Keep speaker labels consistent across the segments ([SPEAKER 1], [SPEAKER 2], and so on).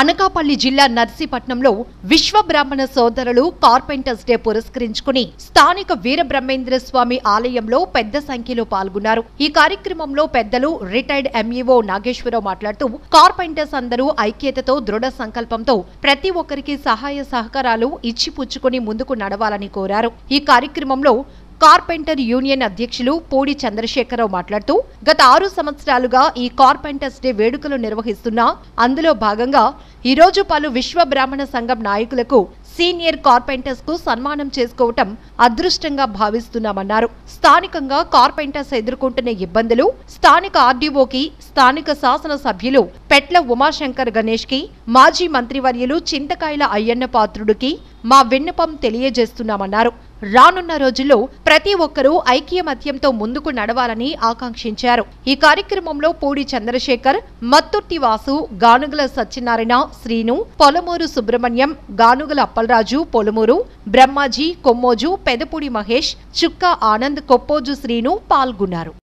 [SPEAKER 1] అనకాపల్లి జిల్లా నర్సీపట్నంలో విశ్వ బ్రాహ్మణ సోదరులు కార్పెంటర్స్ డే పురస్కరించుకుని స్థానిక వీరబ్రహ్మేంద్ర స్వామి ఆలయంలో పెద్ద సంఖ్యలో పాల్గొన్నారు. ఈ కార్యక్రమంలో పెద్దలు రిటైర్డ్ ఎంఈఓ నాగేశ్వరరావు మాట్లాడుతూ కార్పెంటర్స్ అందరూ ఐక్యతతో దృఢ సంకల్పంతో ప్రతి ఒక్కరికి సహాయ సహకారాలు ఇచ్చిపుచ్చుకుని ముందుకు నడవాలని కోరారు. ఈ కార్యక్రమంలో కార్పెంటర్ యూనియన్ అధ్యక్షులు పూడి చంద్రశేఖరరావు మాట్లాడుతూ గత ఆరు సంవత్సరాలుగా ఈ కార్పెంటర్స్ డే వేడుకలు నిర్వహిస్తున్నా అందులో భాగంగా ఈ రోజు పలు విశ్వ బ్రాహ్మణ సంఘం నాయకులకు సీనియర్ కార్పెంటర్స్కు సన్మానం చేసుకోవటం అదృష్టంగా భావిస్తున్నామన్నారు. స్థానికంగా కార్పెంటర్స్ ఎదుర్కొంటున్న ఇబ్బందులు స్థానిక ఆర్డీఓకి స్థానిక శాసన సభ్యులు పెట్ల ఉమాశంకర్ గణేష్కి మాజీ మంత్రివర్యులు చింతకాయల అయ్యన్న పాత్రుడికి మా విన్నపం తెలియజేస్తున్నామన్నారు. రానున్న రోజుల్లో ప్రతి ఒక్కరూ ఐక్యమత్యంతో ముందుకు నడవాలని ఆకాంక్షించారు. ఈ కార్యక్రమంలో పూడి చంద్రశేఖర్ మత్తుర్తి వాసు గానుగల సత్యనారాయణ శ్రీను పొలమూరు సుబ్రహ్మణ్యం గానుగల అప్పలరాజు పొలమూరు బ్రహ్మాజీ కొమ్మోజు పెదపూడి మహేష్ చుక్క ఆనంద్ కొప్పోజు శ్రీను పాల్గొన్నారు.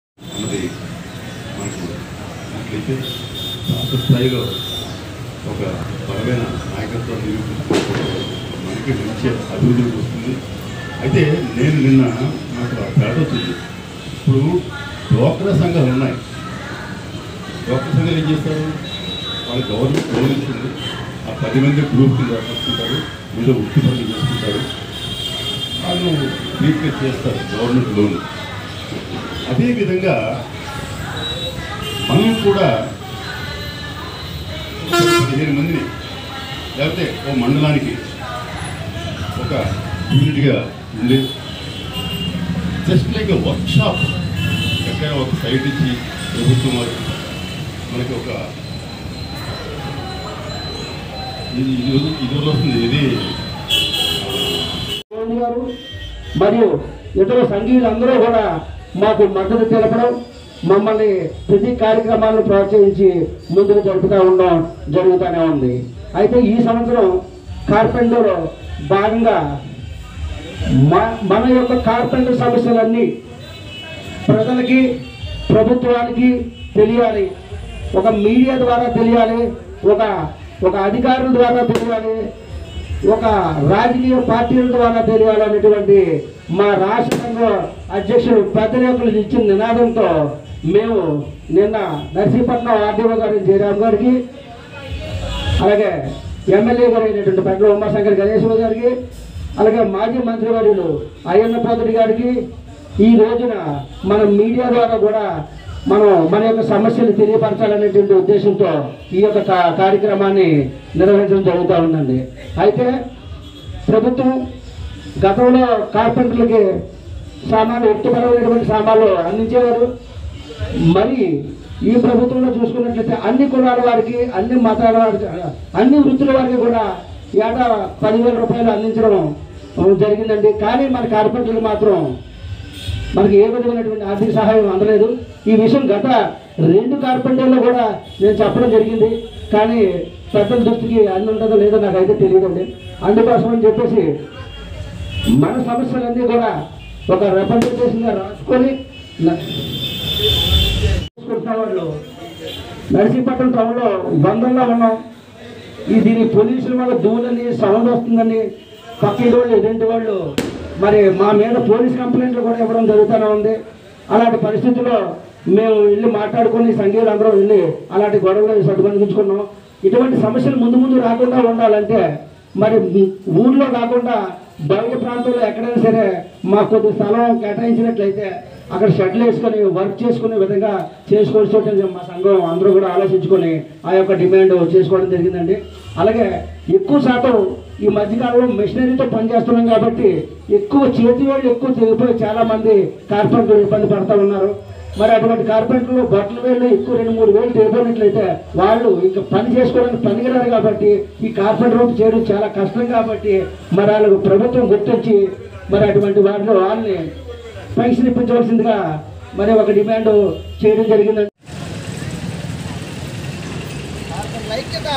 [SPEAKER 2] ఒక బలమైన నాయకత్వం నిరూపించుకోవడం మనకి మంచి అభివృద్ధి వస్తుంది. అయితే నేను నిన్న నాకు ఆ తేడా వచ్చింది. ఇప్పుడు డోక్రా సంఘాలు ఉన్నాయి. డోక్రా సంఘాలు ఏం చేస్తారు? వాళ్ళ గవర్నమెంట్ లోన్ ఇస్తుంది ఆ పది మంది గ్రూప్ కింద రాసుకుంటారు ఏదో వృత్తి పనులు చేసుకుంటారు. వాళ్ళు రీప్లేస్ చేస్తారు గవర్నమెంట్ లోన్. అదేవిధంగా మనం కూడా పదిహేను మందిని లేకపోతే ఓ మండలానికి ఒక యూనిట్గా ఉండి జస్ట్ లైక్ వర్క్ షాప్ ఎక్కడ ఒక సైట్ ఇచ్చి ప్రభుత్వం వారు మనకి ఒక ఇది ఇది ఇది వస్తుంది. ఇది
[SPEAKER 3] గారు మరియు ఇతర సంఘీయులందరూ కూడా మాకు మద్దతు తెలపడం మమ్మల్ని ప్రతి కార్యక్రమాలను ప్రోత్సహించి ముందుకు జరుపుతూ ఉండడం జరుగుతూనే ఉంది. అయితే ఈ సంవత్సరం కార్పెంటర్లో భాగంగా మన యొక్క కార్పొరేట్ సమస్యలన్నీ ప్రజలకి ప్రభుత్వానికి తెలియాలి. ఒక మీడియా ద్వారా తెలియాలి. ఒక ఒక అధికారుల ద్వారా తెలియాలి. ఒక రాజకీయ పార్టీల ద్వారా తెలియాలనేటువంటి మా రాష్ట్రంలో అధ్యక్షుడు పెద్ద ఇచ్చిన నినాదంతో మేము నిన్న నర్సీపట్నం ఆర్డీఓ గారి జయరామ్ గారికి అలాగే ఎమ్మెల్యే గారు అయినటువంటి పెద్ద ఉమాశంకర్ గణేశ్వర గారికి అలాగే మాజీ మంత్రివర్యులు అయ్యన్న పాత్రుడి గారికి ఈ రోజున మన మీడియా ద్వారా కూడా మనం మన యొక్క సమస్యలు తెలియపరచాలనేటువంటి ఉద్దేశంతో ఈ యొక్క కార్యక్రమాన్ని నిర్వహించడం జరుగుతూ ఉందండి. అయితే ప్రభుత్వం గతంలో కార్పెంటర్లకి సామాన్లు వ్యక్తిపరమైనటువంటి సామాన్లు అందించేవారు. మరి ఈ ప్రభుత్వంలో చూసుకున్నట్లయితే అన్ని కులాల వారికి అన్ని మతాల వారికి అన్ని వృత్తుల వారికి కూడా ఏటా పదివేల రూపాయలు అందించడం జరిగిందండి. కానీ మన కార్పొరేటర్లు మాత్రం మనకి ఏ విధమైనటువంటి ఆర్థిక సహాయం అందలేదు. ఈ విషయం గత రెండు కార్పెంటర్లో కూడా నేను చెప్పడం జరిగింది. కానీ పెద్దల దృష్టికి అన్ని ఉంటుందో లేదో నాకైతే తెలియదండి. అందుకోసం అని చెప్పేసి మన సమస్యలన్నీ కూడా ఒక రిప్రజెంటేషన్గా రాసుకొని వాళ్ళు నర్సీపట్నం టౌన్లో వందల్లో ఉన్నాం. ఈ దీని పొల్యూషన్ వల్ల దూలని సౌండ్ వస్తుందని పక్కింటి వాళ్ళు ఎదుటి వాళ్ళు మరి మా మీద పోలీస్ కంప్లైంట్లు కూడా ఇవ్వడం జరుగుతూనే ఉంది. అలాంటి పరిస్థితుల్లో మేము వెళ్ళి మాట్లాడుకొని సంఘీయులు అందరం వెళ్ళి అలాంటి గొడవలు సర్దుబంధించుకున్నాం ఇటువంటి సమస్యలు ముందు ముందు రాకుండా ఉండాలంటే మరి ఊర్లో కాకుండా బయట ప్రాంతంలో ఎక్కడైనా సరే మాకు కొద్ది స్థలం కేటాయించినట్లయితే అక్కడ షెడ్లు వేసుకొని వర్క్ చేసుకునే విధంగా చేసుకోవాల్సి మా సంఘం అందరూ కూడా ఆలోచించుకొని ఆ యొక్క డిమాండ్ చేసుకోవడం జరిగిందండి. అలాగే ఎక్కువ శాతం ఈ మధ్యకాలంలో మిషనరీతో పనిచేస్తున్నాం కాబట్టి ఎక్కువ చేతి వాళ్ళు ఎక్కువ తెగిపోయి చాలామంది కార్పెంటర్ కార్పెంటర్లు ఇబ్బంది పడుతూ ఉన్నారు. మరి అటువంటి కార్పెంటర్లు బట్టల వేళ్ళు ఎక్కువ రెండు మూడు వేలు తెగిపోయినట్లయితే వాళ్ళు ఇంకా పని చేసుకోవడానికి పనికిరారు కాబట్టి ఈ కార్పెంటర్ రూపు చేయడం చాలా కష్టం కాబట్టి మరి వాళ్ళకు ప్రభుత్వం గుర్తించి మరి అటువంటి వాటిలో వాళ్ళని పెన్షన్ ఇప్పించవలసిందిగా మరి ఒక డిమాండ్ చేయడం జరిగిందండి.
[SPEAKER 4] లైక్ కదా